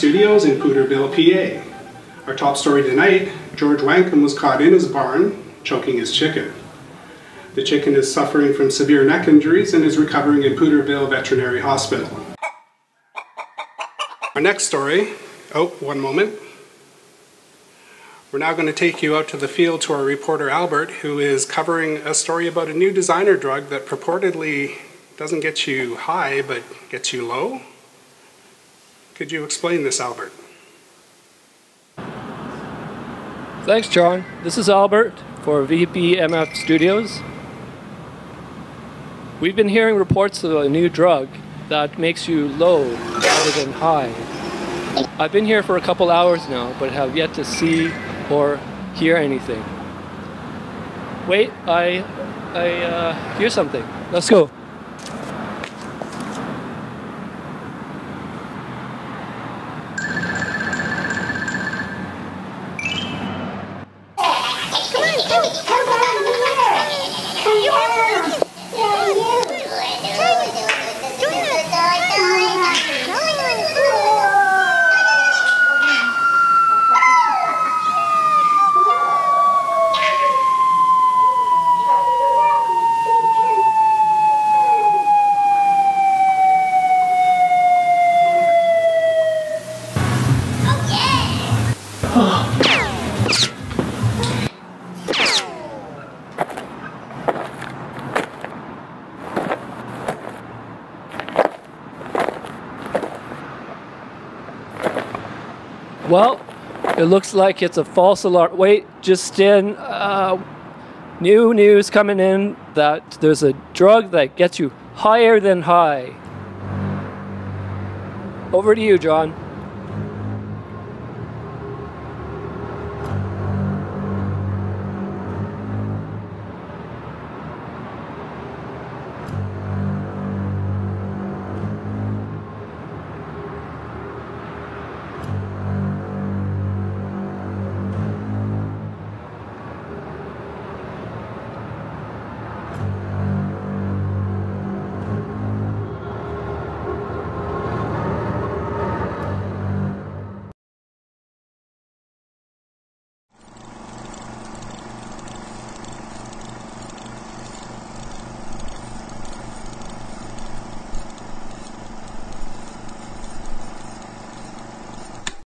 Studios in Pooterville, PA. Our top story tonight, George Wankum was caught in his barn choking his chicken. The chicken is suffering from severe neck injuries and is recovering in Pooterville Veterinary Hospital. Our next story, oh, one moment. We're now going to take you out to the field to our reporter Albert, who is covering a story about a new designer drug that purportedly doesn't get you high but gets you low. Could you explain this, Albert? Thanks, John. This is Albert for VBMF Studios. We've been hearing reports of a new drug that makes you low rather than high. I've been here for a couple hours now, but have yet to see or hear anything. Wait, I, I uh, hear something. Let's go. Oh. Well, it looks like it's a false alarm. Wait, just in. Uh, new news coming in that there's a drug that gets you higher than high. Over to you, John.